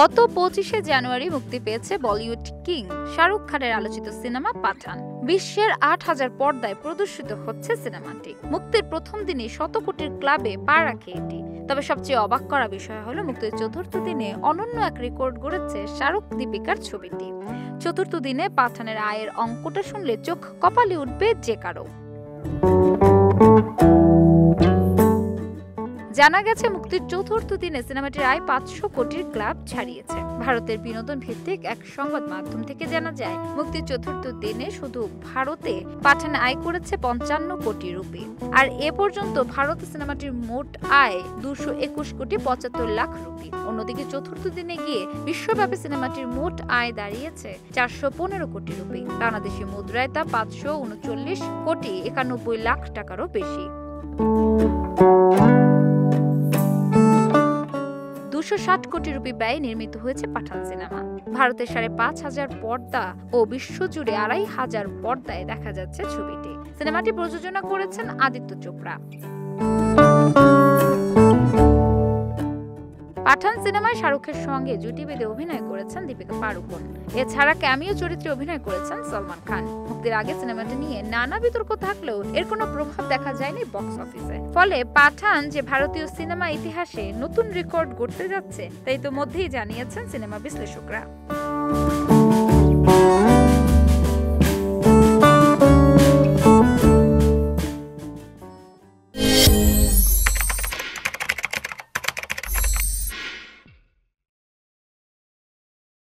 গত পঁচিশে জানুয়ারি মুক্তি পেয়েছে বলিউড কিং শাহরুখ খানের আলোচিত সিনেমা পাঠান। বিশ্বের আট হাজার পর্দায় প্রদর্শিত হচ্ছে সিনেমাটি। মুক্তির প্রথম দিনে শত কোটির ক্লাবে পা রাখে এটি। তবে সবচেয়ে অবাক করা বিষয় হলো, মুক্তির চতুর্থ দিনে অনন্য এক রেকর্ড গড়েছে শাহরুখ দীপিকার ছবিটি। চতুর্থ দিনে পাঠানের আয়ের অঙ্কটা শুনলে চোখ কপালে উঠবে যে কারও। জানা গেছে, মুক্তির চতুর্থ দিনে সিনেমাটির আয় পাঁচশো কোটির ক্লাব ছাড়িয়েছে। ভারতের বিনোদন ভিত্তিক এক সংবাদ মাধ্যম থেকে জানা যায়, মুক্তির চতুর্থ দিনে শুধু ভারতে পাঠান আয় করেছে পঞ্চান্ন কোটি রুপি। আর এ পর্যন্ত ভারত সিনেমাটির মোট আয় দুশো একুশ কোটি পঁচাত্তর লাখ রুপি। অন্যদিকে চতুর্থ দিনে গিয়ে বিশ্বব্যাপী সিনেমাটির মোট আয় দাঁড়িয়েছে চারশো পনেরো কোটি রুপি। বাংলাদেশি মুদ্রায় তা পাঁচশো উনচল্লিশ কোটি একানব্বই লাখ টাকারও বেশি। ষাট কোটি রুপি ব্যয়ে নির্মিত হয়েছে পাঠান সিনেমা। ভারতের সাড়ে পাঁচ হাজার পর্দা ও বিশ্বজুড়ে আড়াই হাজার পর্দায় দেখা যাচ্ছে ছবিটি। সিনেমাটি প্রযোজনা করেছেন আদিত্য চোপড়া। পাঠান সিনেমায় শাহরুখের সঙ্গে জুটি বেঁধে অভিনয় করেছেন দীপিকা পাড়ুকোন। এছাড়া ক্যামিও চরিত্রে অভিনয় করেছেন সলমান খান। মুক্তির আগে সিনেমাটি নিয়ে নানা বিতর্ক থাকলেও এর কোনো প্রভাব দেখা যায়নি বক্স অফিসে। ফলে পাঠান যে ভারতীয় সিনেমা ইতিহাসে নতুন রেকর্ড গড়তে যাচ্ছে, তাই তো মধ্যেই জানিয়েছেন সিনেমা বিশ্লেষকরা।